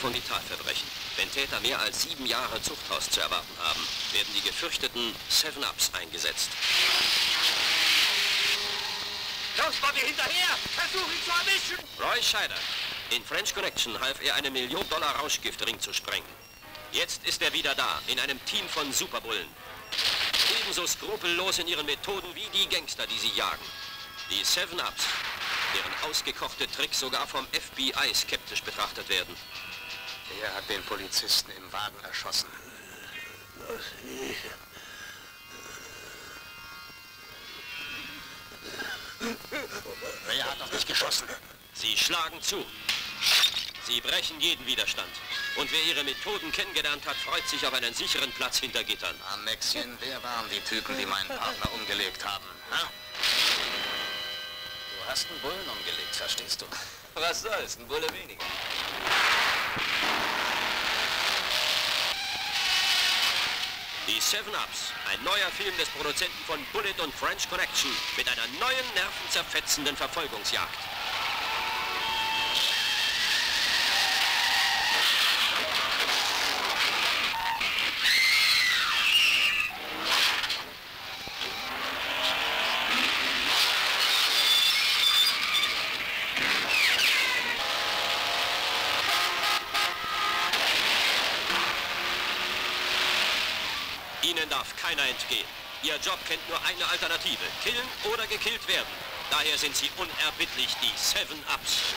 von Vitalverbrechen. Wenn Täter mehr als sieben Jahre Zuchthaus zu erwarten haben, werden die gefürchteten Seven-Ups eingesetzt. Los, Bobby, hinterher! Versuch ihn zu erwischen! Roy Scheider. In French Connection half er eine Million Dollar Rauschgiftring zu sprengen. Jetzt ist er wieder da, in einem Team von Superbullen. Ebenso skrupellos in ihren Methoden wie die Gangster, die sie jagen. Die Seven-Ups, deren ausgekochte Tricks sogar vom FBI skeptisch betrachtet werden. Er hat den Polizisten im Wagen erschossen. Wer hat auf mich geschossen? Sie schlagen zu. Sie brechen jeden Widerstand. Und wer ihre Methoden kennengelernt hat, freut sich auf einen sicheren Platz hinter Gittern. Amexien, wer waren die Typen, die meinen Partner umgelegt haben? Ha? Du hast einen Bullen umgelegt, verstehst du? Was soll's, ein Bulle weniger. Die Seven Ups, ein neuer Film des Produzenten von Bullet und French Connection mit einer neuen nervenzerfetzenden Verfolgungsjagd. Ihnen darf keiner entgehen. Ihr Job kennt nur eine Alternative. Killen oder gekillt werden. Daher sind Sie unerbittlich die Seven Ups.